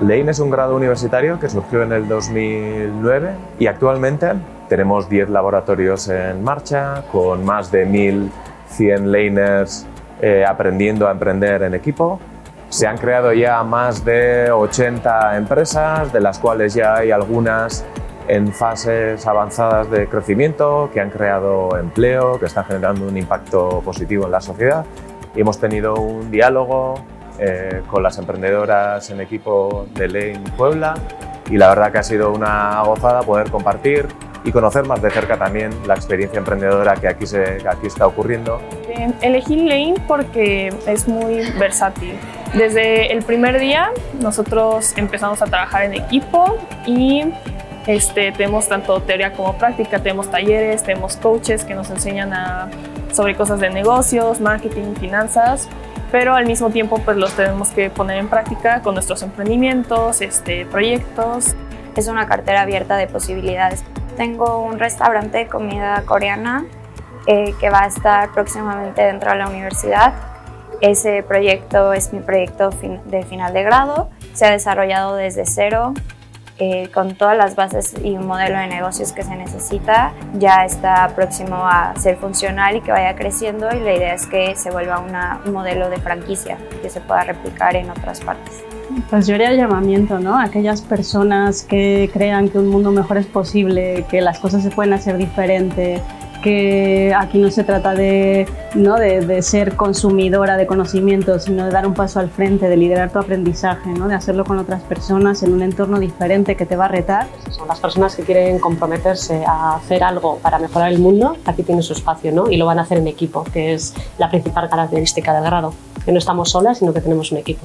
Lane es un grado universitario que surgió en el 2009 y actualmente tenemos 10 laboratorios en marcha con más de 1.100 laners eh, aprendiendo a emprender en equipo. Se han creado ya más de 80 empresas, de las cuales ya hay algunas en fases avanzadas de crecimiento, que han creado empleo, que están generando un impacto positivo en la sociedad. Y hemos tenido un diálogo eh, con las emprendedoras en equipo de Lane Puebla y la verdad que ha sido una gozada poder compartir y conocer más de cerca también la experiencia emprendedora que aquí, se, que aquí está ocurriendo. Elegí Lane porque es muy versátil. Desde el primer día nosotros empezamos a trabajar en equipo y este, tenemos tanto teoría como práctica, tenemos talleres, tenemos coaches que nos enseñan a, sobre cosas de negocios, marketing, finanzas pero al mismo tiempo pues los tenemos que poner en práctica con nuestros emprendimientos, este, proyectos. Es una cartera abierta de posibilidades. Tengo un restaurante de comida coreana eh, que va a estar próximamente dentro de la universidad. Ese proyecto es mi proyecto de final de grado. Se ha desarrollado desde cero eh, con todas las bases y un modelo de negocios que se necesita, ya está próximo a ser funcional y que vaya creciendo y la idea es que se vuelva un modelo de franquicia que se pueda replicar en otras partes. Pues yo haría el llamamiento, ¿no? aquellas personas que crean que un mundo mejor es posible, que las cosas se pueden hacer diferente, que aquí no se trata de, ¿no? de, ser consumidora de conocimiento, sino de dar un paso al frente, de liderar tu aprendizaje, ¿no? de hacerlo con otras personas en un entorno diferente que te va a retar. Son las personas que quieren comprometerse a hacer algo para mejorar el mundo, aquí tienen su espacio ¿no? y lo van a hacer en equipo, que es la principal característica del grado, que no estamos solas, sino que tenemos un equipo.